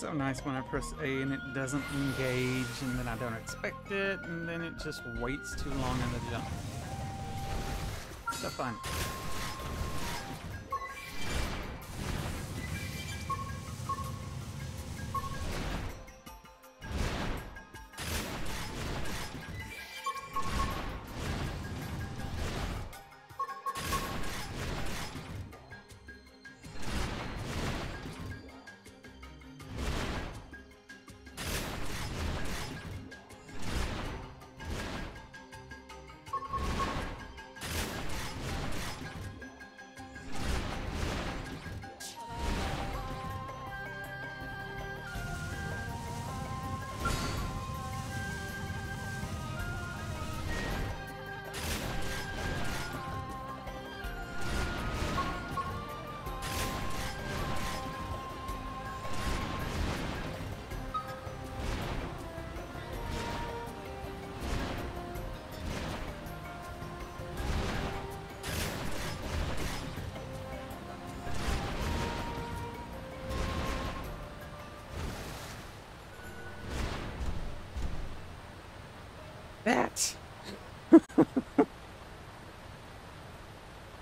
so nice when I press A and it doesn't engage, and then I don't expect it, and then it just waits too long in the jump. So fun. That.